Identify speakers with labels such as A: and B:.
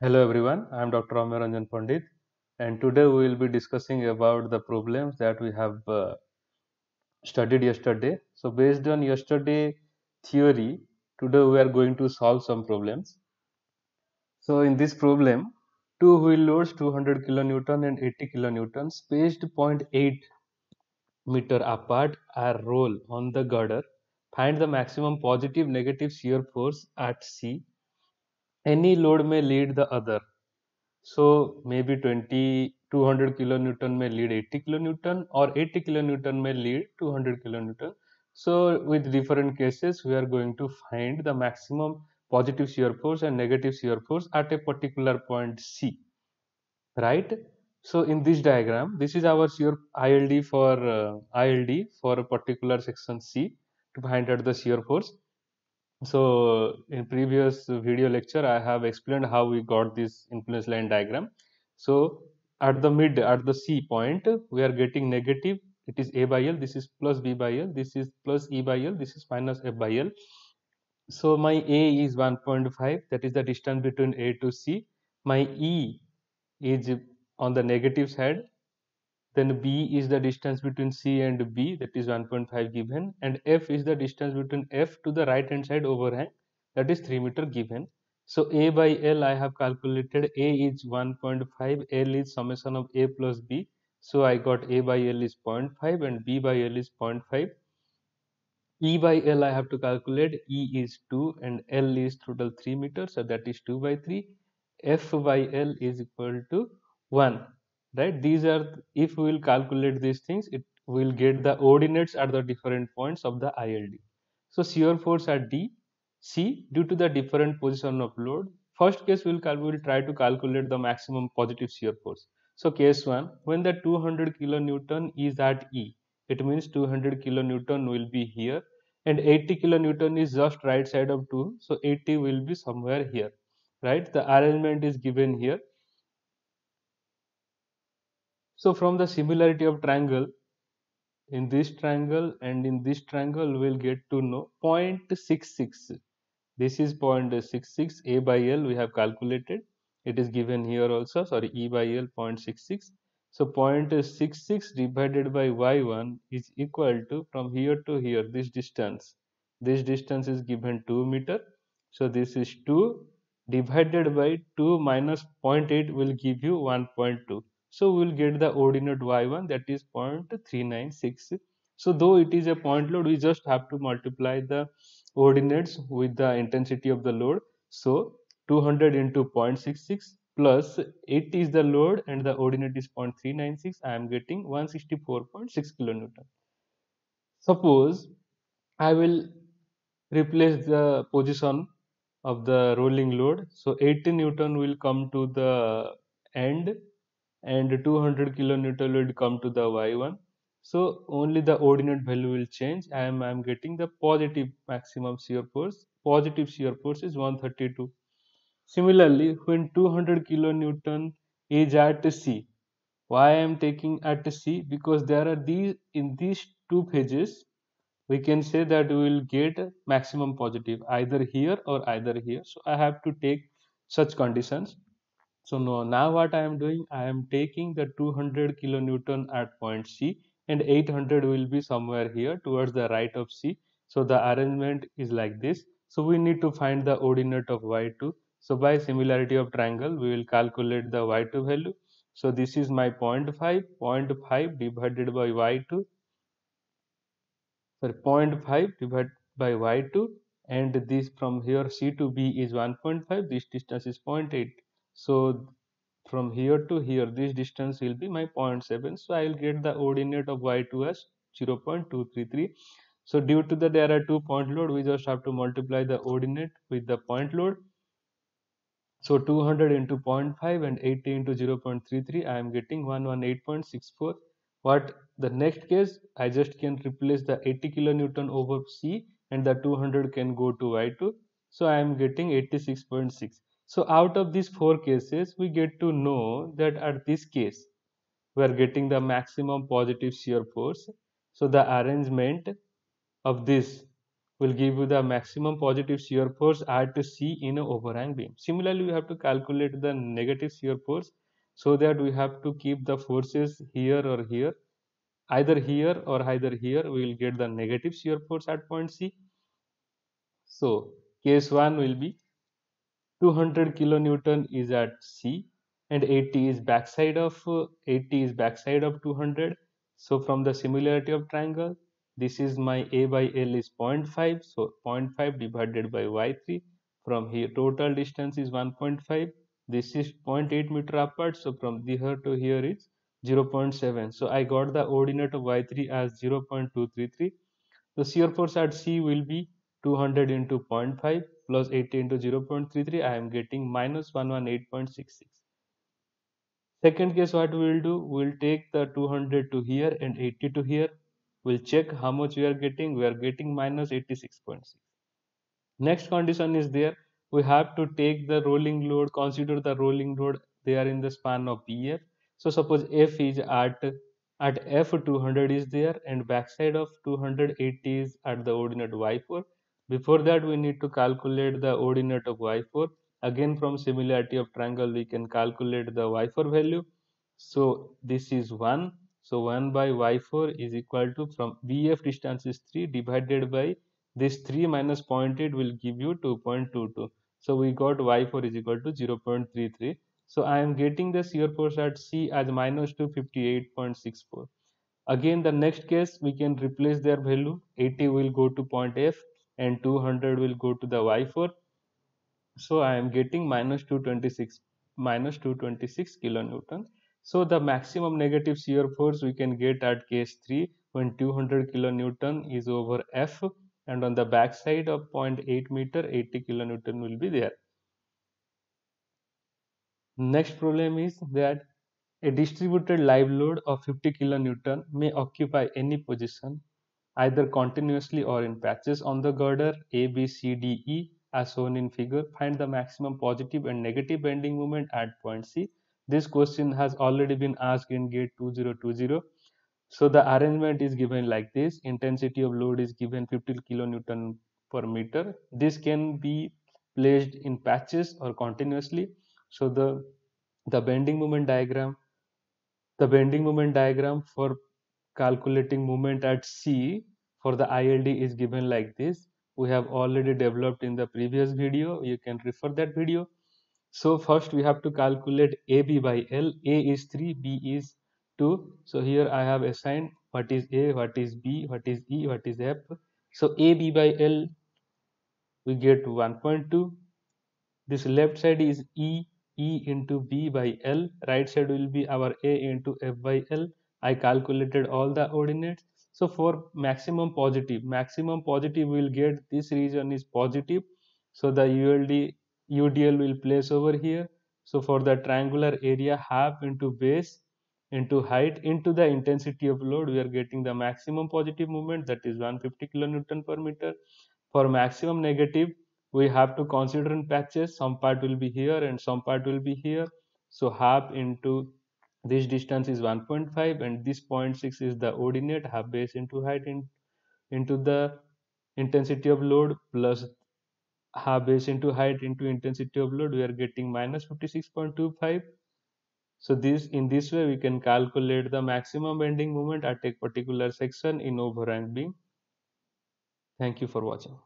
A: Hello everyone, I am Dr. Amir Ranjan Pandit and today we will be discussing about the problems that we have uh, studied yesterday. So based on yesterday theory, today we are going to solve some problems. So in this problem, two wheel loads 200 kilonewton and 80 kilonewton spaced 0.8 meter apart are roll on the girder. Find the maximum positive negative shear force at C. Any load may lead the other. So maybe 20 200 kilonewton may lead 80 kilonewton or 80 kilonewton may lead 200 kilonewton. So with different cases we are going to find the maximum positive shear force and negative shear force at a particular point C. Right? So in this diagram this is our shear ILD for uh, ILD for a particular section C to find out the shear force so in previous video lecture i have explained how we got this influence line diagram. So at the mid at the c point we are getting negative. It is a by l this is plus b by l this is plus e by l this is minus f by l. So my a is 1.5 that is the distance between a to c. My e is on the negative side then b is the distance between c and b that is 1.5 given. And f is the distance between f to the right hand side overhang that is 3 meter given. So a by l i have calculated a is 1.5 l is summation of a plus b. So i got a by l is 0.5 and b by l is 0.5 e by l i have to calculate e is 2 and l is total 3 meters so that is 2 by 3 f by l is equal to 1 right? These are if we will calculate these things it will get the ordinates at the different points of the ILD so shear force at D C due to the different position of load. First case we will, will try to calculate the maximum positive shear force. So case 1 when the 200 kilonewton is at E it means 200 kilonewton will be here and 80 kilonewton is just right side of 2 so 80 will be somewhere here. Right? The arrangement is given here so from the similarity of triangle, in this triangle and in this triangle, we'll get to know 0.66. This is 0.66 A by L we have calculated. It is given here also, sorry, E by L 0.66. So 0.66 divided by y1 is equal to from here to here, this distance. This distance is given 2 meter. So this is 2 divided by 2 minus 0.8 will give you 1.2 so we will get the ordinate y1 that is 0.396 so though it is a point load we just have to multiply the ordinates with the intensity of the load. So 200 into 0.66 plus 80 is the load and the ordinate is 0.396 i am getting 164.6 kilonewton. Suppose i will replace the position of the rolling load. So 80 newton will come to the end and 200 kilonewton will come to the y1 so only the ordinate value will change. I am i am getting the positive maximum shear force. Positive shear force is 132 similarly when 200 kilonewton is at c why i am taking at c? Because there are these in these two phases we can say that we will get maximum positive either here or either here. So i have to take such conditions so now, now what I am doing, I am taking the 200 kilonewton at point C and 800 will be somewhere here towards the right of C. So the arrangement is like this. So we need to find the ordinate of y2. So by similarity of triangle, we will calculate the y2 value. So this is my 0 0.5, 0 0.5 divided by y2. Sorry, 0.5 divided by y2 and this from here C to B is 1.5, this distance is 0.8 so from here to here this distance will be my 0.7 so i will get the ordinate of y2 as 0.233 so due to the there are two point load. We just have to multiply the ordinate with the point load. So 200 into 0.5 and 80 into 0.33 i am getting 118.64 what the next case i just can replace the 80 kilonewton over c and the 200 can go to y2 so i am getting 86.6 so out of these four cases, we get to know that at this case, we are getting the maximum positive shear force. So the arrangement of this will give you the maximum positive shear force at C in a overhang beam. Similarly, we have to calculate the negative shear force so that we have to keep the forces here or here. Either here or either here, we will get the negative shear force at point C. So, case 1 will be 200 kilonewton is at C and 80 is backside of uh, 80 is backside of 200 so from the similarity of triangle this is my a by l is 0.5 so 0.5 divided by y3 from here total distance is 1.5 this is 0.8 meter apart. So from here to here is 0.7 so i got the ordinate of y3 as 0.233 the shear force at c will be 200 into 0.5 plus 80 into 0.33 I am getting minus 118.66 second case what we will do? We will take the 200 to here and 80 to here. We'll check how much we are getting. We are getting minus 86.6 next condition is there. We have to take the rolling load consider the rolling load they are in the span of bf so suppose f is at at f 200 is there and backside of 280 is at the ordinate y4 before that we need to calculate the ordinate of y4. Again from similarity of triangle we can calculate the y4 value. So this is 1. So 1 by y4 is equal to from BF distance is 3 divided by this 3 minus 0.8 will give you 2.22. So we got y4 is equal to 0.33. So I am getting the shear force at C as minus 258.64. Again the next case we can replace their value 80 will go to point F and 200 will go to the y4 so i am getting minus 226 minus 226 kilonewton so the maximum negative shear force we can get at case 3 when 200 kilonewton is over f and on the back side of 0.8 meter 80 kilonewton will be there. Next problem is that a distributed live load of 50 kilonewton may occupy any position either continuously or in patches on the girder A, B, C, D, E as shown in figure. Find the maximum positive and negative bending moment at point C. This question has already been asked in gate 2020. So the arrangement is given like this. Intensity of load is given 50 kilonewton per meter. This can be placed in patches or continuously. So the the bending moment diagram the bending moment diagram for calculating moment at C for the ILD is given like this. We have already developed in the previous video. You can refer that video. So first we have to calculate AB by L. A is 3, B is 2. So here I have assigned what is A, what is B, what is E, what is F. So AB by L we get 1.2. This left side is E, E into B by L. Right side will be our A into F by L. I calculated all the ordinates. So for maximum positive, maximum positive we will get this region is positive. So the ULD, UDL will place over here. So for the triangular area half into base into height into the intensity of load, we are getting the maximum positive moment that is 150 kilonewton per meter. For maximum negative, we have to consider in patches. Some part will be here and some part will be here. So half into this distance is 1.5 and this 0.6 is the ordinate half base into height in, into the intensity of load plus half base into height into intensity of load. We are getting minus 56.25 so this in this way we can calculate the maximum bending moment at a particular section in overhang beam. Thank you for watching